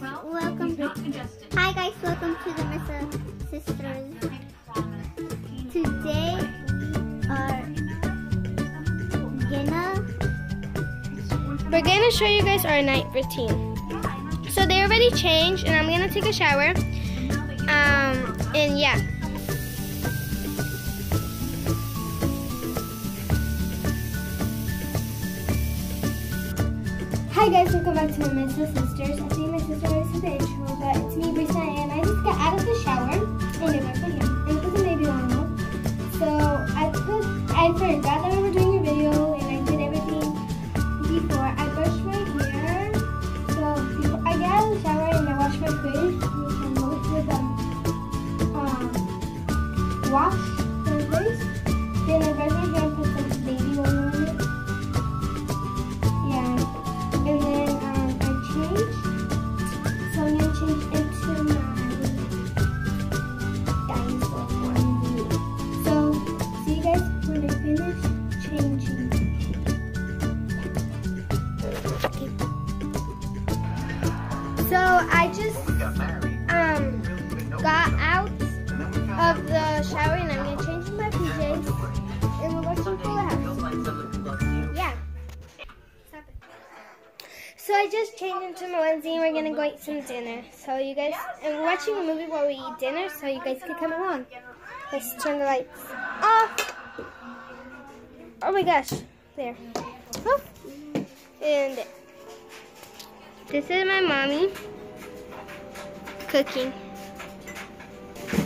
guys, welcome to Hi guys, welcome to the Meza Sisters. Today we are gonna We're gonna show you guys our night routine. So they already changed, and I'm gonna take a shower. Um, and yeah. Hi guys, welcome back to the Meza Sisters. I forgot that we were doing So I just um got out of the shower and I'm gonna change my PJs and we're watching Full House. Yeah. So I just changed into my onesie and we're gonna go eat some dinner. So you guys, and we're watching a movie while we eat dinner, so you guys can come along. Let's turn the lights off. Oh my gosh, there. Oh. And this is my mommy cooking.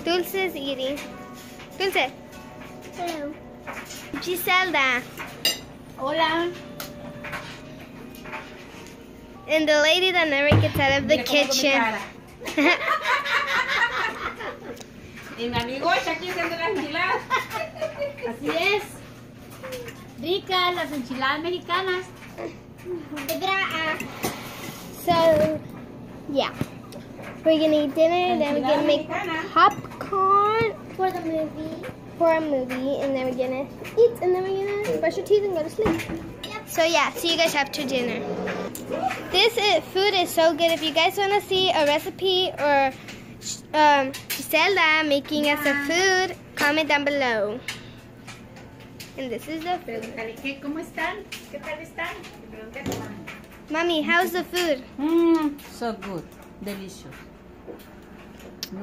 Dulce is eating. Dulce. Hello. Giselda. Hola. And the lady that never gets out of the Mira kitchen. Y mi amigo está aquí haciendo las enchiladas. Así es. Ricas las enchiladas mexicanas. Ah. So, yeah. We're gonna eat dinner and then we're gonna make popcorn For the movie. for a movie and then we're gonna eat and then we're gonna brush our teeth and go to sleep. So yeah, see you guys after dinner. This is, food is so good. If you guys wanna see a recipe or um, Gisela making us a food, comment down below. And this is the food. Pregúntale, ¿qué? ¿Cómo están? ¿Qué tal están? Mommy, how's the food? Mmm, so good. Delicious. ¿No?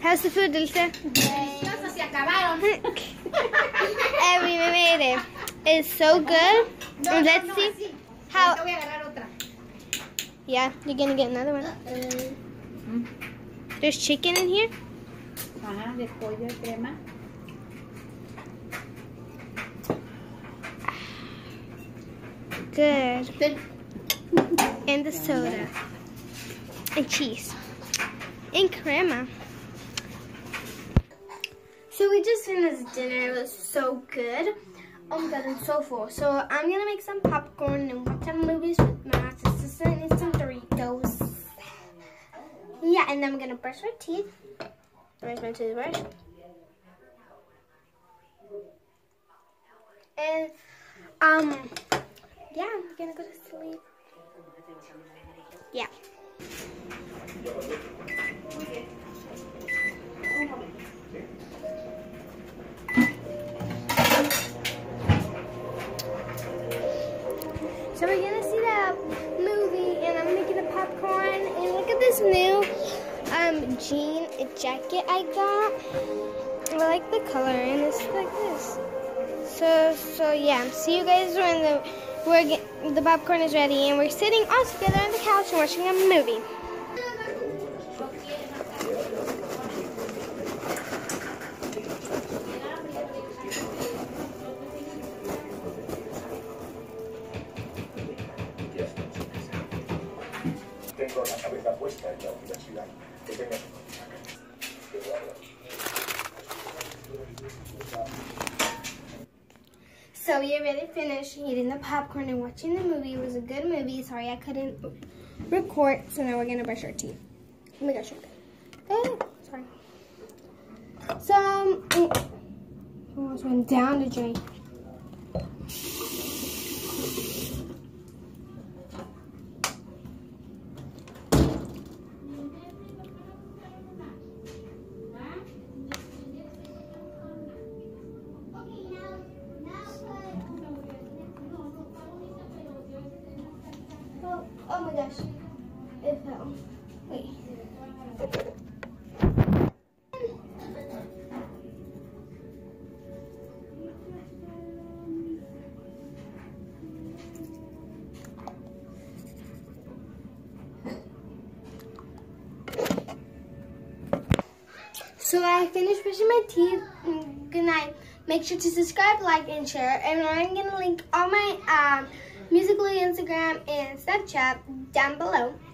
How's the food, Dulce? Deliciosos, se acabaron. and we made it. It's so good. No, And no, let's see how. Ahorita voy a agarrar otra. Yeah, you're gonna get another one. Mm. There's chicken in here. Ajá, de pollo crema. Good. And the soda. And cheese. And crema. So we just finished dinner. It was so good. Oh my god, I'm so full. So I'm gonna make some popcorn and watch some movies with my sister and some Doritos. Yeah, and then I'm gonna brush my teeth. Where's my toothbrush? And um yeah, I'm gonna go to sleep. Yeah. So we're gonna see the movie, and I'm making the popcorn. And look at this new um jean jacket I got. I like the color, and it's like this. So so yeah. See you guys when the we're get, the popcorn is ready, and we're sitting all together on the couch and watching a movie. So we already finished eating the popcorn and watching the movie. It was a good movie. Sorry I couldn't record. So now we're gonna brush our teeth. Oh my gosh. Oh, sorry. So um, almost went down the drain. Go. Wait. So I finished brushing my teeth. Good night. Make sure to subscribe, like, and share. And I'm gonna link all my um, Musically Instagram and Snapchat down below.